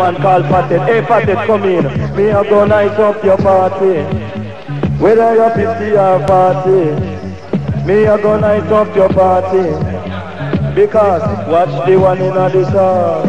man called Patet. Hey Patet, come in. Me a go night up your party. Whether you're 50 or 40. Me a go night up your party. Because watch the one in the shot.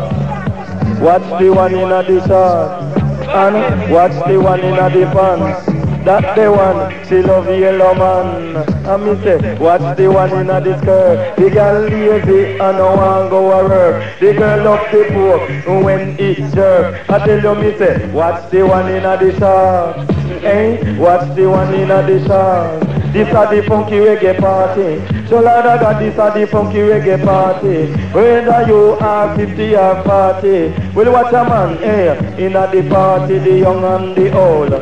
Watch the one in the shot. And watch the one in the pants. That the one, she love Yellowman. And me say, watch the one in the skirt. The girl lazy and no one go a work. The girl love the poke when it jerk. I tell you me say, watch the one in the shop. Eh? Hey, watch the one in the shop. This a the funky reggae party. So Lord I got this a the funky reggae party. Whether you are 50 or 40. Well watch a man, hey, in a the party, the young and the old.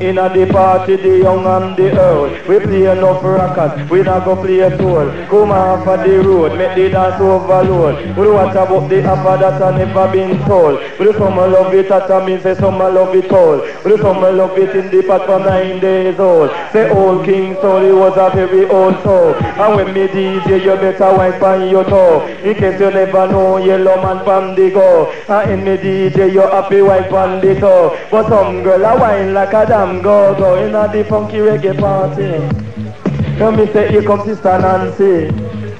In a the party, the young and the old. We play enough rockers, we not go play soul. Come off of the road, make the dance overload. We watch about the offer that I never been told. We some love it at a mean say some love it all. We some love it in the pot for nine days old. Say old King Soul, was a very old soul. And when me DJ, you better wipe on your toe. In case you never know, Yellowman from the go. And in me DJ, you happy wipe on the toe. But some girl a wine like a damn go-go in a the funky reggae party. Let me say, here comes Sister Nancy.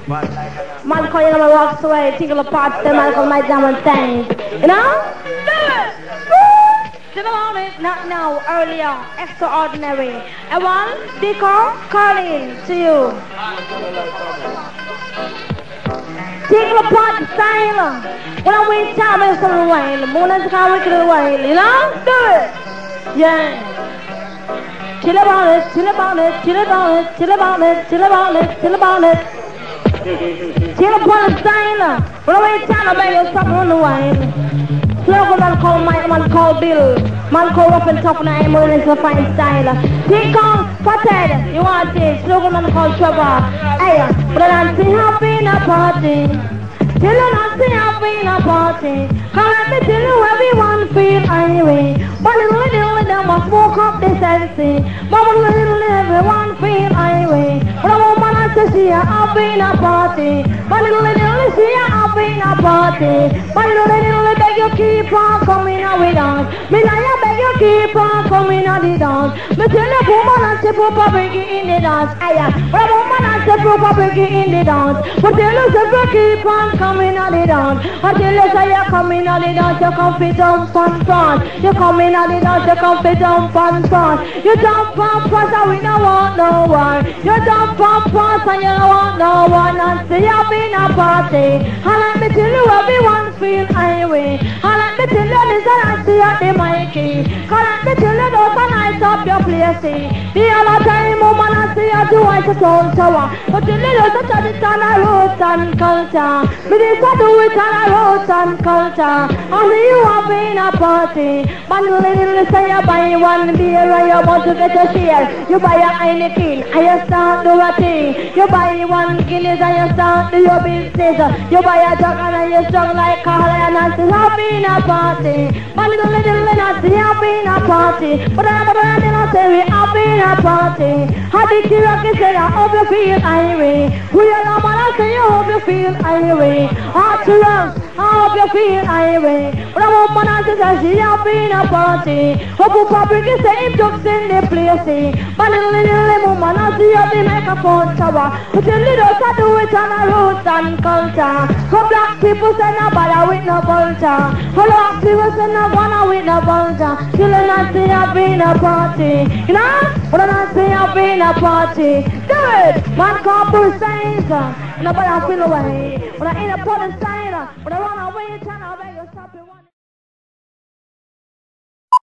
Man call you my walks away, tinkle apart, the man call my diamond thing. You know? Did on not now, earlier, extraordinary. And one, Dico, calling to you. Tinkle apart style. When I wait time, it's a while. Moon and sky, we can while, you know? Do it. Yeah. Chill about it, chill about it, chill about it, chill about it, chill about it, chill about it. Chill upon the style. When I wait time, I beg you stop on the wine. Slogan man called Mike, man called Bill. Man called Rough and Tough and I'm willing to find style. Think on, Fathead, you want it. Slogan man called Trevor. Hey, uh, but I'm see happy in a party. Till you not see happy in a party. Let me tell you everyone feel anyway. But little little them must smoke up the sensei. But little little everyone feel anyway. But a woman has to see her happy in a party. But little little see her happy in a party. But little little beg you keep on coming out with us. Me like I beg you keep on coming out the dance. Me tell the woman and say put a biggie in the dance. Aya, but woman and say put a biggie in the dance. But tell us if you keep on coming out the dance. Until you say you're coming out the dance, you come fit jump and front. You coming out the dance, you come fit jump and front. You jump and front and we don't want no one. You jump and front and you don't want no one. And say you've been a party. And let me tell you everyone feel highway. And let me tell you this and I see at the Mikey. Cause let me tell you and I stop your place. The other time woman I see you do I to tower. But tell you those a tradition and roots and culture. Me this I do it on a roots and culture. And you have been a party. But little little say you buy one beer and you want to get a share. You buy a Heineken and you start do a thing. You buy one Guinness and you start do your business. You buy a jug and you strong like Carl and I say have been a party. But little little little I say have been a party. But I'm a brand and I say we have been a party. The Cherokee say I hope you feel irate. We are the man I say you hope you feel to run, I hope you feel irate. But a woman I say that she have been a party. Hope probably can say him jokes in the place. But little little woman I see you the microphone tower. But little I do it on roots and culture. So black people say no bother with no vulture. So black people say no bother with no vulture. Till I see you been a party. You know? But I see you been a party. Do it! Man called Bruce Saints. Nobody feel away. When I ain't a part of sign, when I run away, to beg you stop.